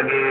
आगे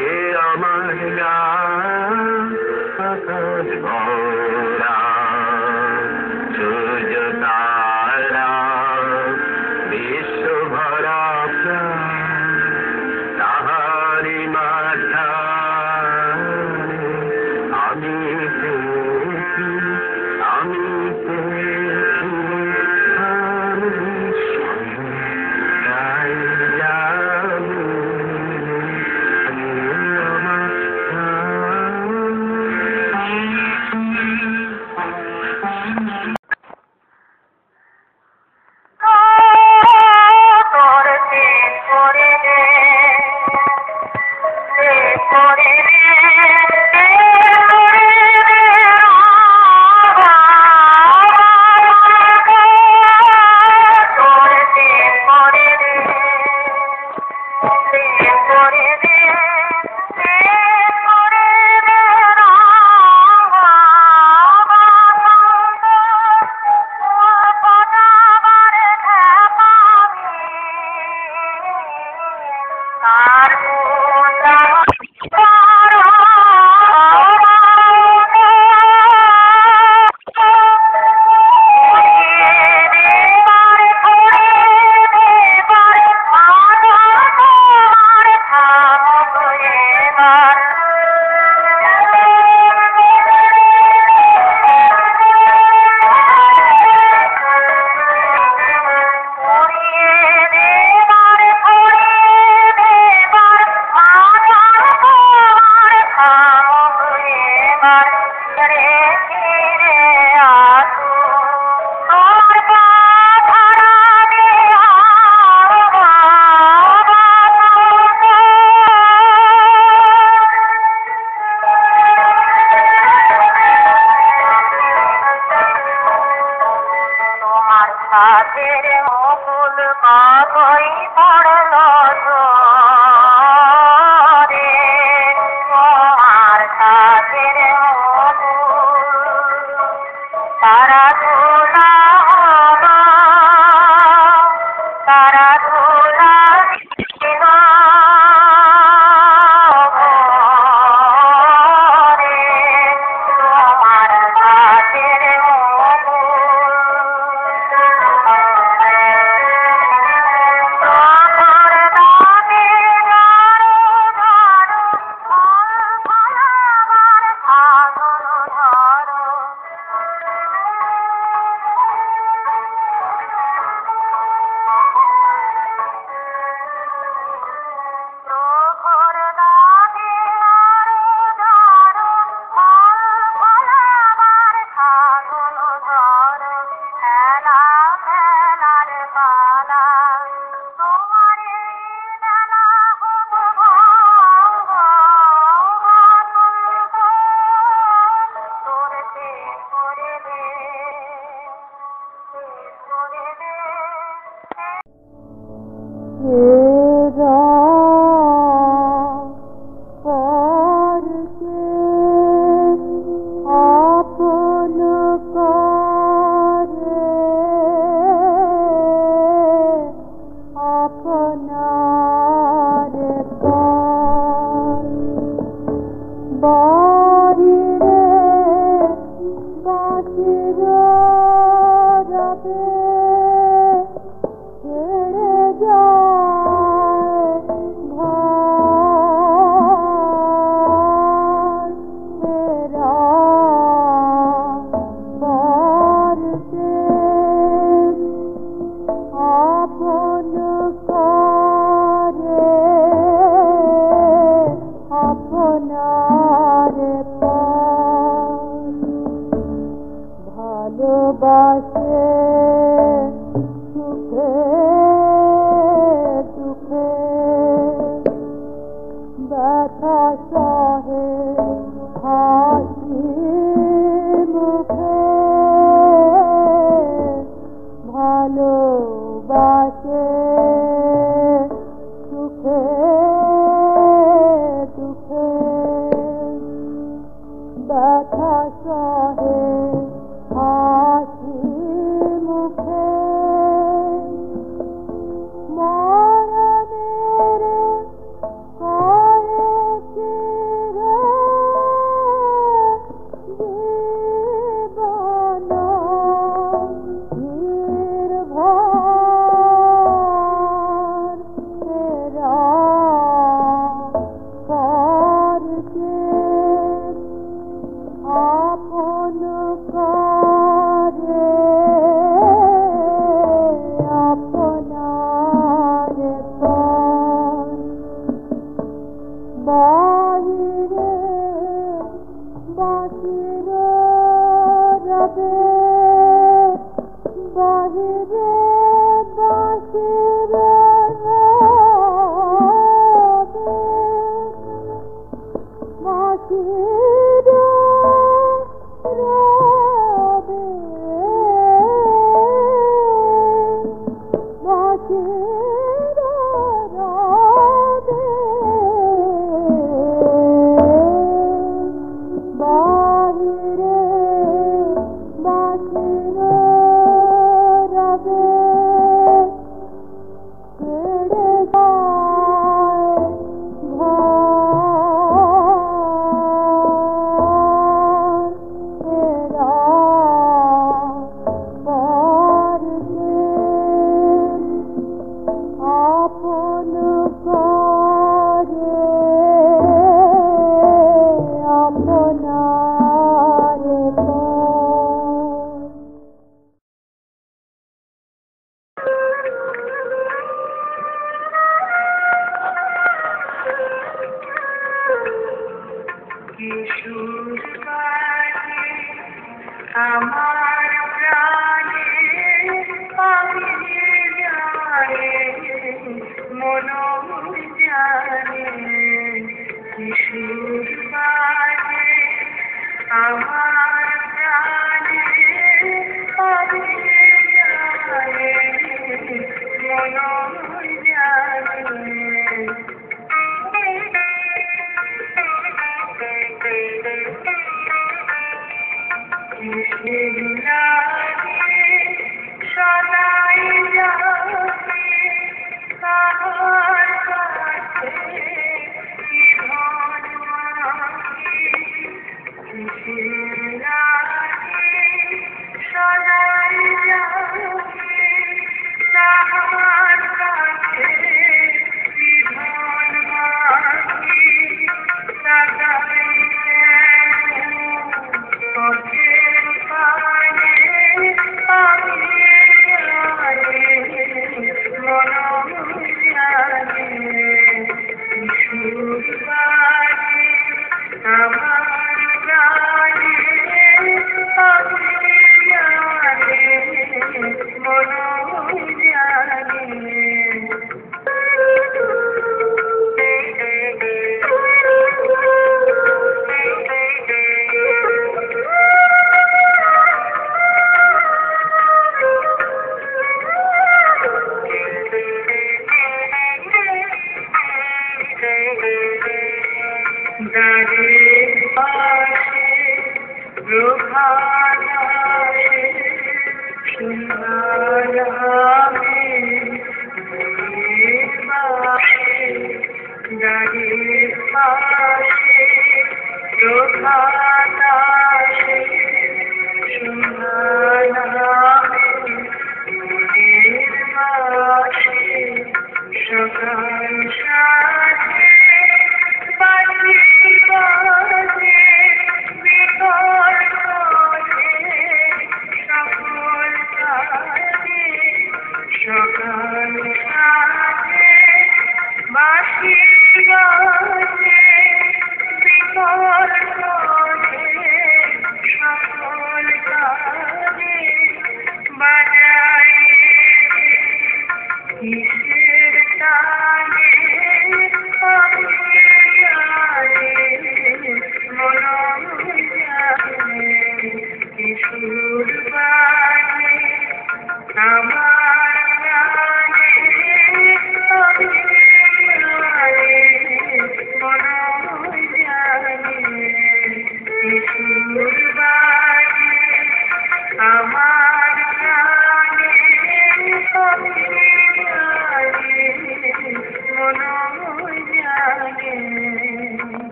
good how